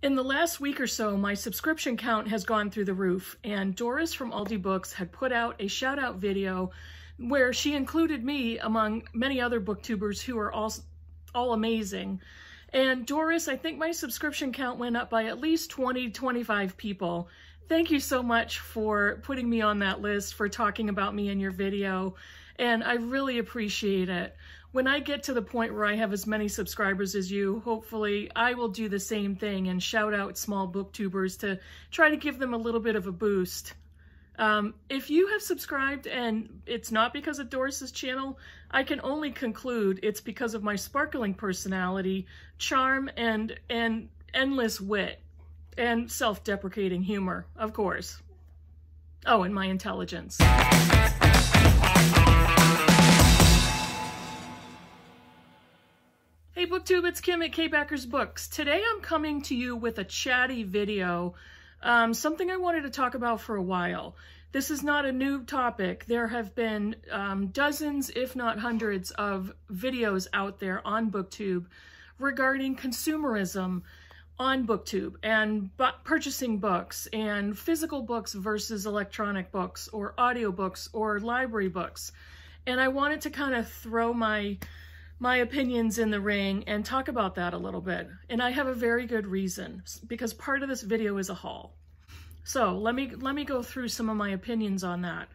In the last week or so, my subscription count has gone through the roof, and Doris from All D Books had put out a shout out video where she included me among many other booktubers who are all, all amazing. And Doris, I think my subscription count went up by at least 20, 25 people. Thank you so much for putting me on that list, for talking about me in your video, and I really appreciate it when I get to the point where I have as many subscribers as you, hopefully I will do the same thing and shout out small booktubers to try to give them a little bit of a boost. Um, if you have subscribed and it's not because of Doris's channel, I can only conclude it's because of my sparkling personality, charm, and, and endless wit, and self-deprecating humor, of course. Oh, and my intelligence. It's Kim at K Backers Books. Today I'm coming to you with a chatty video, um, something I wanted to talk about for a while. This is not a new topic. There have been um, dozens, if not hundreds, of videos out there on BookTube regarding consumerism on BookTube and purchasing books and physical books versus electronic books or audiobooks or library books. And I wanted to kind of throw my my opinions in the ring and talk about that a little bit. And I have a very good reason because part of this video is a haul. So let me let me go through some of my opinions on that.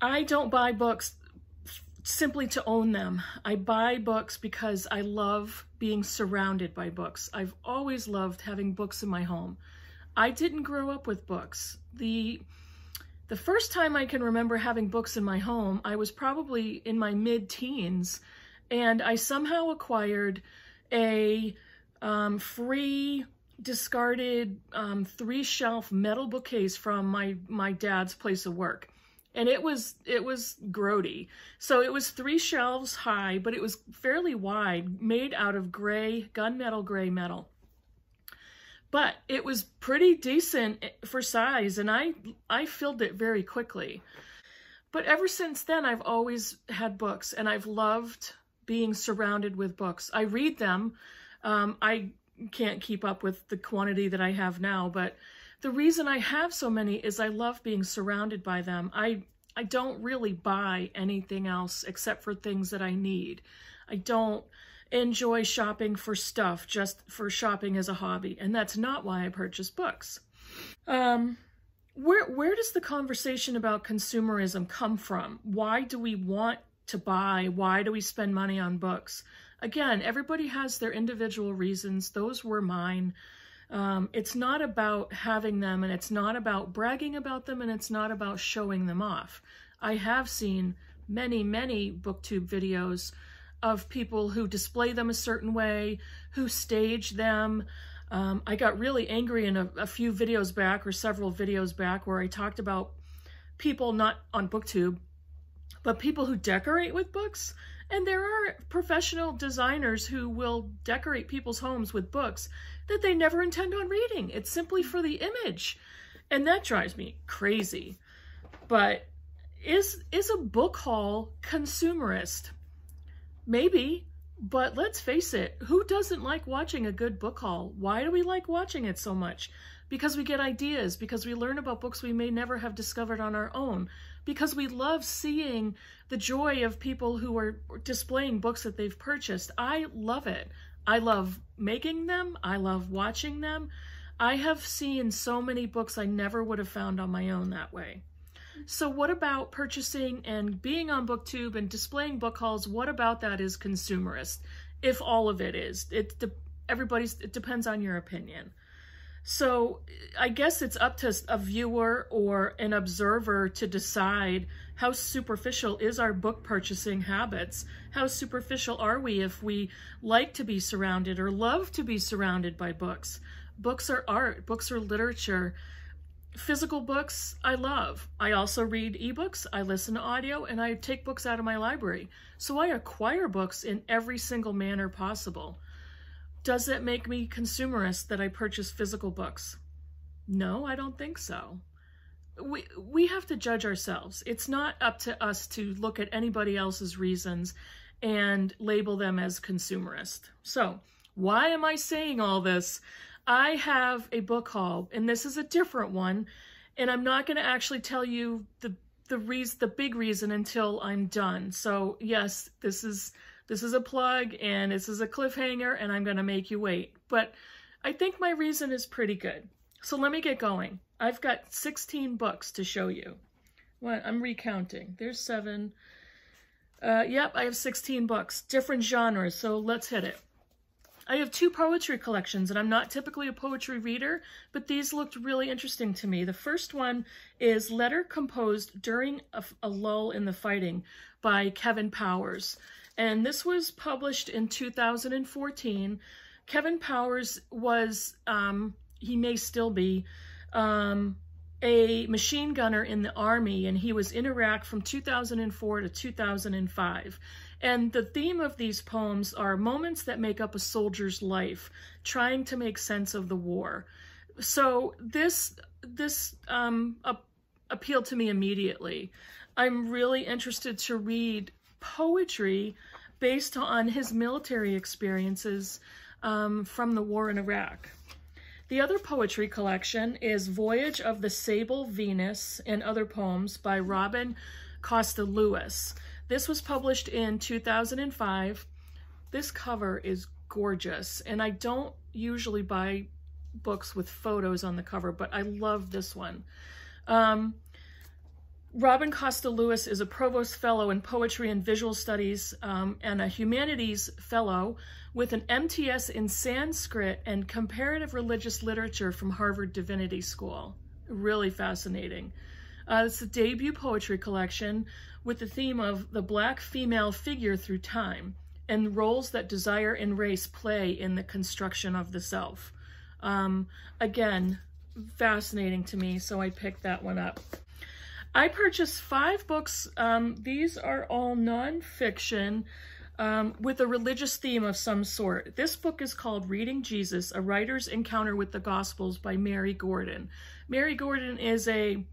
I don't buy books simply to own them. I buy books because I love being surrounded by books. I've always loved having books in my home. I didn't grow up with books. The the first time I can remember having books in my home, I was probably in my mid-teens and I somehow acquired a um, free discarded um, three shelf metal bookcase from my my dad's place of work. And it was it was grody. So it was three shelves high but it was fairly wide made out of gray gunmetal gray metal. But it was pretty decent for size and i i filled it very quickly. But ever since then i've always had books and i've loved being surrounded with books. I read them. Um, I can't keep up with the quantity that I have now, but the reason I have so many is I love being surrounded by them. I I don't really buy anything else except for things that I need. I don't enjoy shopping for stuff just for shopping as a hobby, and that's not why I purchase books. Um, where where does the conversation about consumerism come from? Why do we want to buy? Why do we spend money on books? Again, everybody has their individual reasons. Those were mine. Um, it's not about having them and it's not about bragging about them and it's not about showing them off. I have seen many, many booktube videos of people who display them a certain way, who stage them. Um, I got really angry in a, a few videos back or several videos back where I talked about people not on booktube but people who decorate with books. And there are professional designers who will decorate people's homes with books that they never intend on reading. It's simply for the image. And that drives me crazy. But is is a book haul consumerist? Maybe, but let's face it, who doesn't like watching a good book haul? Why do we like watching it so much? Because we get ideas, because we learn about books we may never have discovered on our own, because we love seeing the joy of people who are displaying books that they've purchased. I love it. I love making them. I love watching them. I have seen so many books I never would have found on my own that way. So what about purchasing and being on BookTube and displaying book hauls? What about that is consumerist? If all of it is, it everybody's it depends on your opinion. So I guess it's up to a viewer or an observer to decide how superficial is our book purchasing habits? How superficial are we if we like to be surrounded or love to be surrounded by books? Books are art, books are literature. Physical books, I love. I also read ebooks, I listen to audio, and I take books out of my library. So I acquire books in every single manner possible. Does it make me consumerist that I purchase physical books? No, I don't think so. We, we have to judge ourselves. It's not up to us to look at anybody else's reasons and label them as consumerist. So why am I saying all this? I have a book haul, and this is a different one, and I'm not going to actually tell you the the reason, the big reason until I'm done. So yes, this is this is a plug, and this is a cliffhanger, and I'm going to make you wait. But I think my reason is pretty good. So let me get going. I've got 16 books to show you. What I'm recounting. There's seven. Uh, yep, I have 16 books, different genres. So let's hit it. I have two poetry collections, and I'm not typically a poetry reader, but these looked really interesting to me. The first one is Letter Composed During a, a Lull in the Fighting by Kevin Powers. And this was published in 2014. Kevin Powers was, um, he may still be, um, a machine gunner in the army, and he was in Iraq from 2004 to 2005. And the theme of these poems are moments that make up a soldier's life, trying to make sense of the war. So this this um, appealed to me immediately. I'm really interested to read poetry based on his military experiences um, from the war in Iraq. The other poetry collection is Voyage of the Sable Venus and Other Poems by Robin Coste Lewis. This was published in 2005. This cover is gorgeous, and I don't usually buy books with photos on the cover, but I love this one. Um, Robin Coste Lewis is a Provost Fellow in Poetry and Visual Studies um, and a Humanities Fellow with an MTS in Sanskrit and Comparative Religious Literature from Harvard Divinity School. Really fascinating. Uh, it's a debut poetry collection with the theme of the black female figure through time and roles that desire and race play in the construction of the self. Um, again, fascinating to me, so I picked that one up. I purchased five books. Um, these are all nonfiction um, with a religious theme of some sort. This book is called Reading Jesus, A Writer's Encounter with the Gospels by Mary Gordon. Mary Gordon is a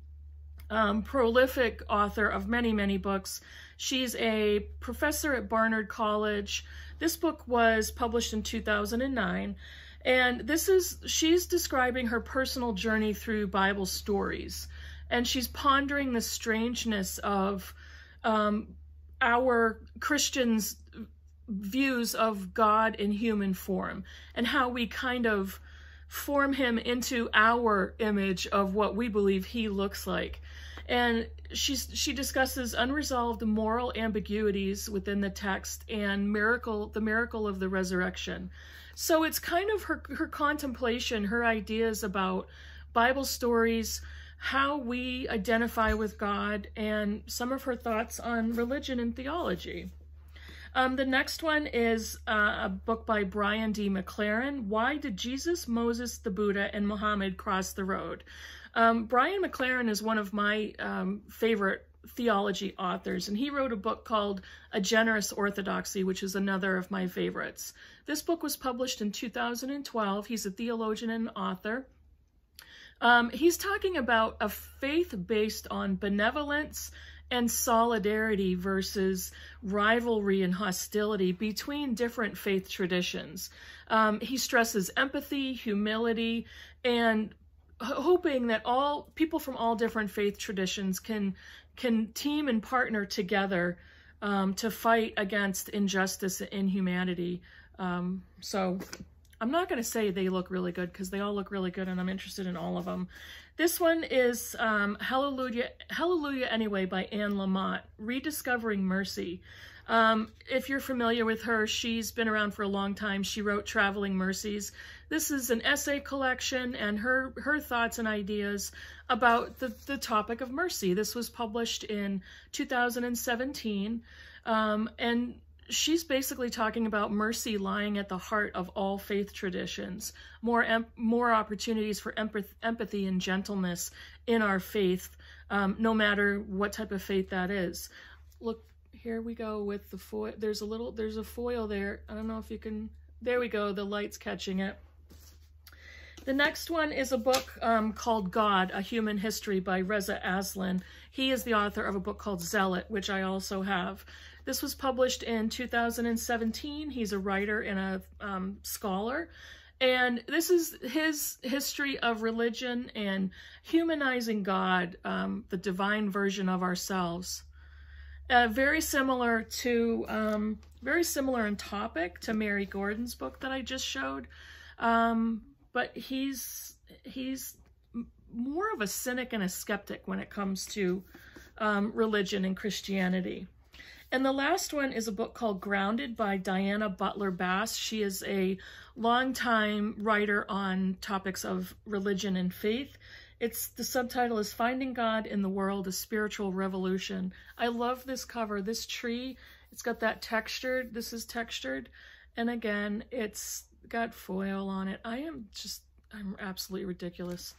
um, prolific author of many, many books. She's a professor at Barnard College. This book was published in 2009. And this is, she's describing her personal journey through Bible stories. And she's pondering the strangeness of um, our Christians' views of God in human form and how we kind of form him into our image of what we believe he looks like. And she's she discusses unresolved moral ambiguities within the text and miracle the miracle of the resurrection. So it's kind of her her contemplation, her ideas about Bible stories, how we identify with God, and some of her thoughts on religion and theology. Um, the next one is uh, a book by Brian D. McLaren, Why Did Jesus, Moses, the Buddha, and Muhammad Cross the Road? Um, Brian McLaren is one of my um, favorite theology authors, and he wrote a book called A Generous Orthodoxy, which is another of my favorites. This book was published in 2012. He's a theologian and author. Um, he's talking about a faith based on benevolence and solidarity versus rivalry and hostility between different faith traditions. Um, he stresses empathy, humility, and hoping that all people from all different faith traditions can can team and partner together um, to fight against injustice and inhumanity. Um, so I'm not going to say they look really good because they all look really good and I'm interested in all of them. This one is um, Hallelujah, Hallelujah Anyway by Anne Lamott, Rediscovering Mercy. Um, if you're familiar with her, she's been around for a long time. She wrote Traveling Mercies. This is an essay collection and her, her thoughts and ideas about the, the topic of mercy. This was published in 2017. Um, and she's basically talking about mercy lying at the heart of all faith traditions, more more opportunities for empath empathy and gentleness in our faith, um, no matter what type of faith that is. Look, here we go with the foil. There's a little, there's a foil there. I don't know if you can, there we go. The light's catching it. The next one is a book um, called God, A Human History by Reza Aslan. He is the author of a book called Zealot, which I also have. This was published in 2017. He's a writer and a um, scholar. And this is his history of religion and humanizing God, um, the divine version of ourselves. Uh, very similar to, um, very similar in topic to Mary Gordon's book that I just showed. Um, but he's, he's more of a cynic and a skeptic when it comes to um, religion and Christianity. And the last one is a book called Grounded by Diana Butler Bass. She is a longtime writer on topics of religion and faith. It's the subtitle is Finding God in the World, a Spiritual Revolution. I love this cover. This tree, it's got that textured, this is textured. And again, it's got foil on it. I am just, I'm absolutely ridiculous.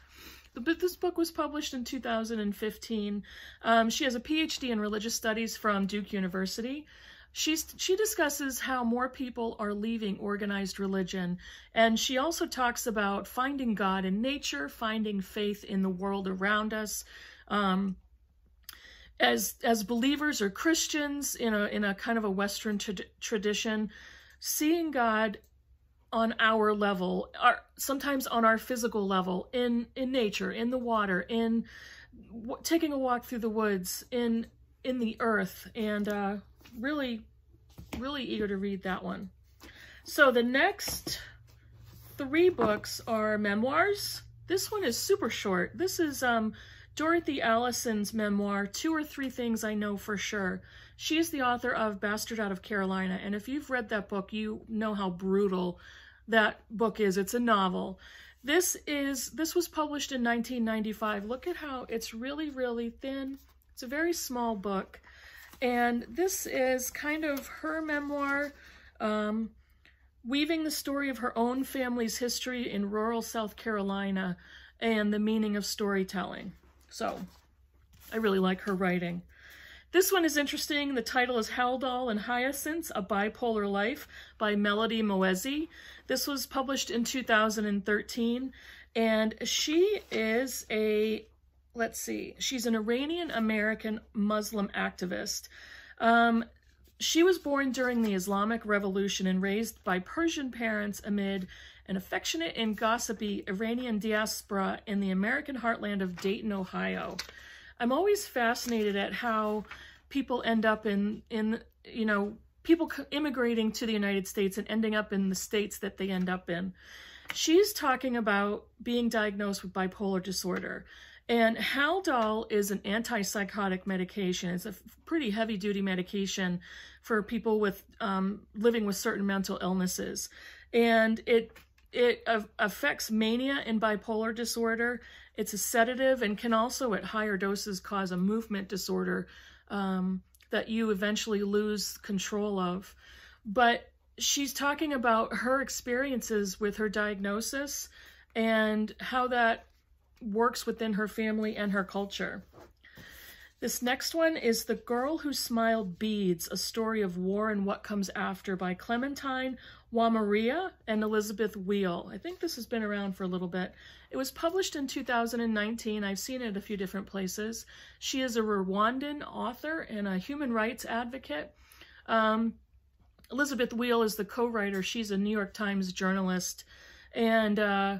But this book was published in 2015. Um, she has a PhD in religious studies from Duke University. She's, she discusses how more people are leaving organized religion, and she also talks about finding God in nature, finding faith in the world around us. Um, as as believers or Christians in a in a kind of a Western tra tradition, seeing God on our level, our, sometimes on our physical level, in, in nature, in the water, in taking a walk through the woods, in, in the earth, and uh, really, really eager to read that one. So the next three books are memoirs. This one is super short. This is um, Dorothy Allison's memoir, Two or Three Things I Know for Sure. She is the author of Bastard Out of Carolina, and if you've read that book, you know how brutal that book is. It's a novel. This is this was published in 1995. Look at how it's really, really thin. It's a very small book. And this is kind of her memoir, um, weaving the story of her own family's history in rural South Carolina and the meaning of storytelling. So I really like her writing. This one is interesting. The title is Haldol and Hyacinths, A Bipolar Life by Melody Moezzi. This was published in 2013, and she is a, let's see, she's an Iranian-American Muslim activist. Um, she was born during the Islamic Revolution and raised by Persian parents amid an affectionate and gossipy Iranian diaspora in the American heartland of Dayton, Ohio. I'm always fascinated at how people end up in, in you know, people immigrating to the United States and ending up in the states that they end up in. She's talking about being diagnosed with bipolar disorder. And Haldol is an antipsychotic medication. It's a pretty heavy duty medication for people with um, living with certain mental illnesses. And it it affects mania and bipolar disorder. It's a sedative and can also at higher doses cause a movement disorder um, that you eventually lose control of. But she's talking about her experiences with her diagnosis and how that works within her family and her culture. This next one is The Girl Who Smiled Beads, A Story of War and What Comes After by Clemantine Wamariya and Elizabeth Weil. I think this has been around for a little bit. It was published in 2019. I've seen it a few different places. She is a Rwandan author and a human rights advocate. Um, Elizabeth Weil is the co-writer. She's a New York Times journalist. And uh,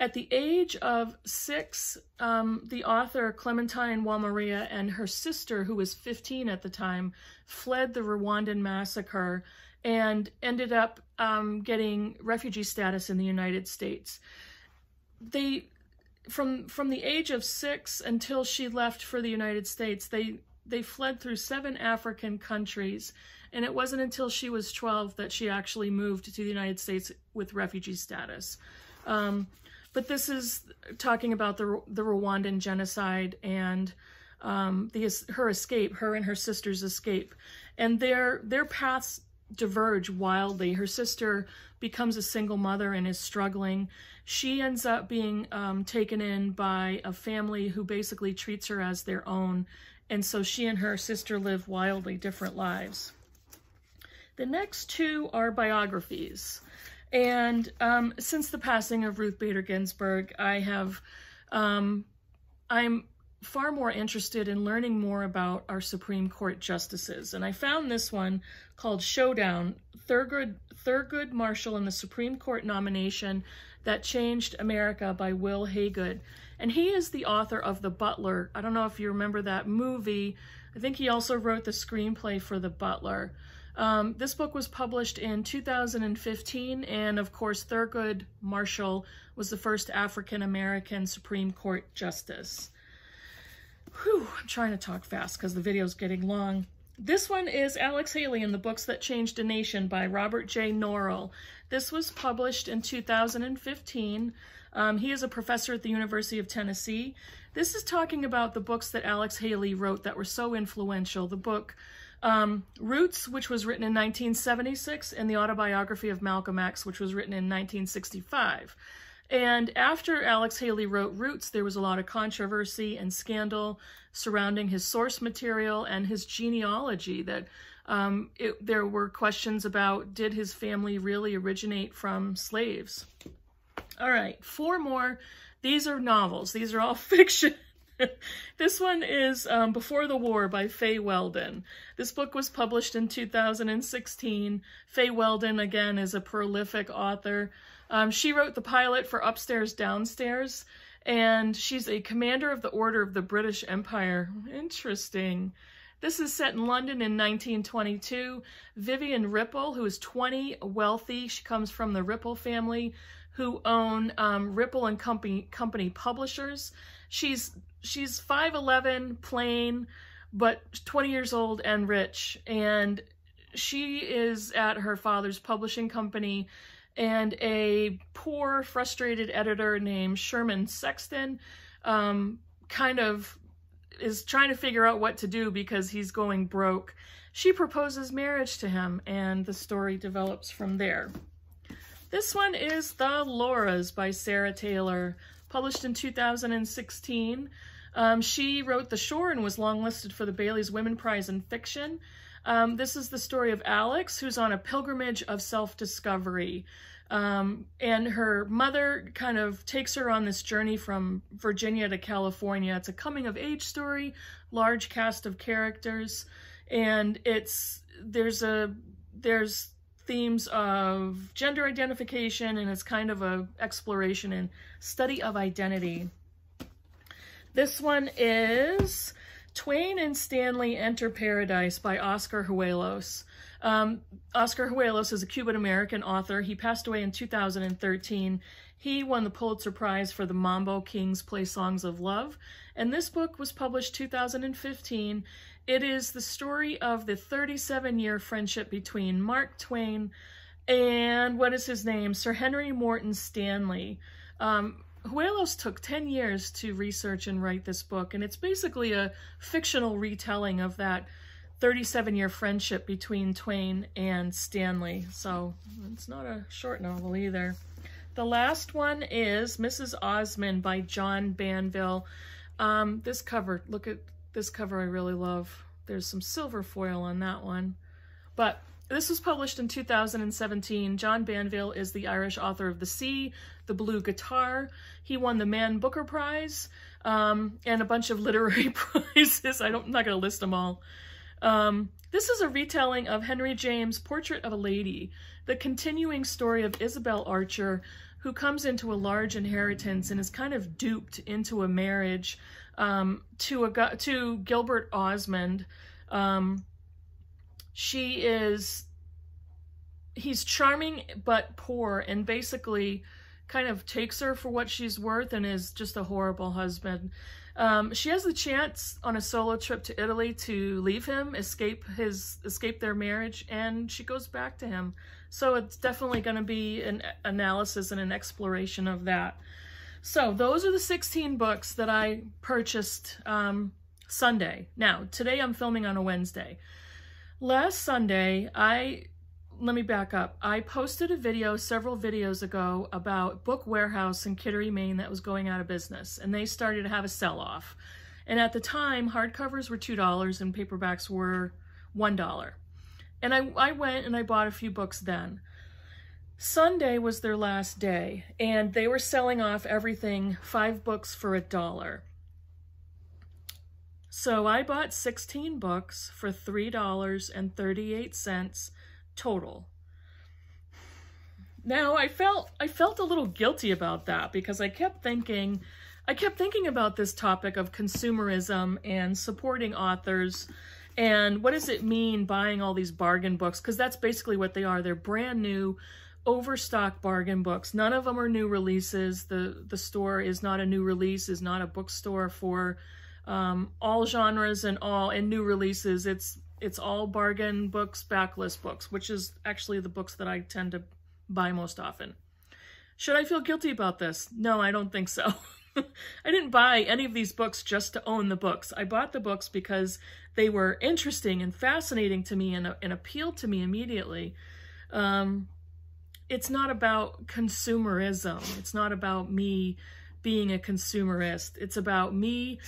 at the age of six, um, the author Clemantine Wamariya and her sister, who was 15 at the time, fled the Rwandan massacre and ended up um, getting refugee status in the United States. They, from from the age of six until she left for the United States, they they fled through seven African countries, and it wasn't until she was 12 that she actually moved to the United States with refugee status. Um, but this is talking about the the Rwandan genocide and um, the her escape, her and her sister's escape, and their their paths diverge wildly. Her sister becomes a single mother and is struggling. She ends up being um, taken in by a family who basically treats her as their own. And so she and her sister live wildly different lives. The next two are biographies. And um, since the passing of Ruth Bader Ginsburg, I have, um, I'm far more interested in learning more about our Supreme Court justices. And I found this one called Showdown, Thurgood, Thurgood Marshall and the Supreme Court nomination that changed America by Wil Haygood. And he is the author of The Butler. I don't know if you remember that movie. I think he also wrote the screenplay for The Butler. Um, this book was published in 2015, and of course, Thurgood Marshall was the first African American Supreme Court Justice. Whew, I'm trying to talk fast because the video's getting long. This one is Alex Haley in the Books That Changed a Nation by Robert J. Norrell. This was published in 2015. Um, he is a professor at the University of Tennessee. This is talking about the books that Alex Haley wrote that were so influential. The book um, Roots, which was written in 1976, and the autobiography of Malcolm X, which was written in 1965. And after Alex Haley wrote Roots, there was a lot of controversy and scandal surrounding his source material and his genealogy that um, it, there were questions about did his family really originate from slaves? All right, four more. These are novels. These are all fiction. this one is um, Before the War by Fay Weldon. This book was published in 2016. Fay Weldon, again, is a prolific author. Um, she wrote the pilot for Upstairs Downstairs, and she's a commander of the Order of the British Empire. Interesting. This is set in London in 1922. Vivian Ripple, who is 20, wealthy, she comes from the Ripple family, who own um, Ripple and Company, Company Publishers. She's she's 5'11", plain, but 20 years old and rich, and she is at her father's publishing company and a poor, frustrated editor named Sherman Sexton um, kind of is trying to figure out what to do because he's going broke. She proposes marriage to him, and the story develops from there. This one is The Lauras by Sara Taylor, published in 2016. Um, she wrote The Shore and was longlisted for the Bailey's Women Prize in Fiction. Um, this is the story of Alex, who's on a pilgrimage of self-discovery. Um, and her mother kind of takes her on this journey from Virginia to California. It's a coming of age story, large cast of characters, and it's there's a there's themes of gender identification and it's kind of a exploration and study of identity. This one is Twain and Stanley Enter Paradise by Oscar Hijuelos. Um, Oscar Hijuelos is a Cuban-American author. He passed away in 2013. He won the Pulitzer Prize for the Mambo Kings Play Songs of Love. And this book was published 2015. It is the story of the 37-year friendship between Mark Twain and what is his name? Sir Henry Morton Stanley. Um, Hijuelos took 10 years to research and write this book, and it's basically a fictional retelling of that 37-year friendship between Twain and Stanley. So it's not a short novel either. The last one is Mrs. Osmond by John Banville. Um, this cover, look at this cover I really love. There's some silver foil on that one. But this was published in 2017. John Banville is the Irish author of The Sea, The Blue Guitar. He won the Man Booker Prize um, and a bunch of literary prizes. I don't, I'm not going to list them all. Um, this is a retelling of Henry James' Portrait of a Lady, the continuing story of Isabel Archer, who comes into a large inheritance and is kind of duped into a marriage um, to a to Gilbert Osmond. Um, she is, he's charming but poor and basically kind of takes her for what she's worth and is just a horrible husband. Um, she has the chance on a solo trip to Italy to leave him, escape his, escape their marriage, and she goes back to him. So it's definitely going to be an analysis and an exploration of that. So those are the 16 books that I purchased um, Sunday. Now, today I'm filming on a Wednesday. Last Sunday, I, let me back up. I posted a video several videos ago about Book Warehouse in Kittery, Maine that was going out of business, and they started to have a sell-off. And at the time, hardcovers were $2 and paperbacks were $1. And I, I went and I bought a few books then. Sunday was their last day, and they were selling off everything, five books for a dollar. So I bought 16 books for $3.38 total. now I felt I felt a little guilty about that because I kept thinking I kept thinking about this topic of consumerism and supporting authors and what does it mean buying all these bargain books because that's basically what they are. They're brand new overstock bargain books. None of them are new releases. The the store is not a new release, is not a bookstore for um, all genres and all and new releases. It's it's all bargain books, backlist books, which is actually the books that I tend to buy most often. Should I feel guilty about this? No, I don't think so. I didn't buy any of these books just to own the books. I bought the books because they were interesting and fascinating to me and, and appealed to me immediately. Um, it's not about consumerism. It's not about me being a consumerist. It's about me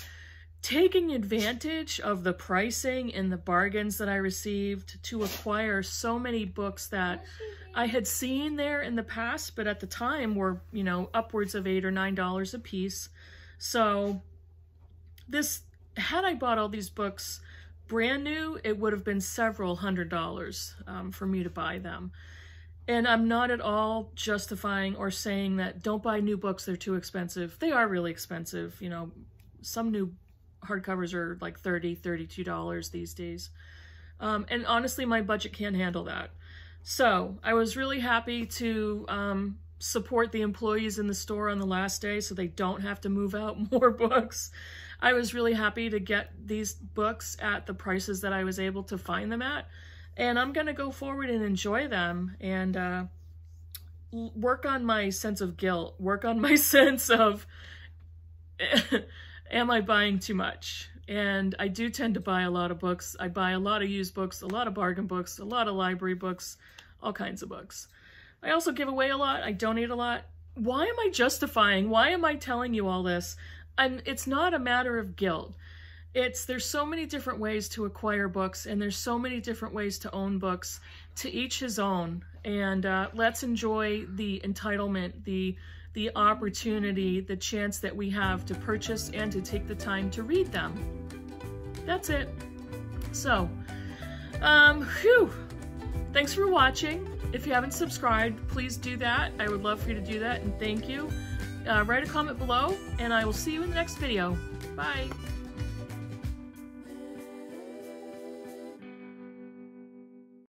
taking advantage of the pricing and the bargains that I received to acquire so many books that I had seen there in the past, but at the time were, you know, upwards of eight or nine dollars a piece. So this, had I bought all these books brand new, it would have been several hundred dollars um, for me to buy them. And I'm not at all justifying or saying that don't buy new books, they're too expensive. They are really expensive. You know, some new hardcovers are like 30 $32 these days. Um, and honestly, my budget can't handle that. So I was really happy to um, support the employees in the store on the last day so they don't have to move out more books. I was really happy to get these books at the prices that I was able to find them at. And I'm going to go forward and enjoy them and uh, work on my sense of guilt, work on my sense of, am I buying too much? And I do tend to buy a lot of books. I buy a lot of used books, a lot of bargain books, a lot of library books, all kinds of books. I also give away a lot. I donate a lot. Why am I justifying? Why am I telling you all this? And it's not a matter of guilt. It's there's so many different ways to acquire books and there's so many different ways to own books to each his own. And uh, let's enjoy the entitlement, the the opportunity, the chance that we have to purchase and to take the time to read them. That's it. So, um, whew. Thanks for watching. If you haven't subscribed, please do that. I would love for you to do that, and thank you. Uh, write a comment below, and I will see you in the next video. Bye.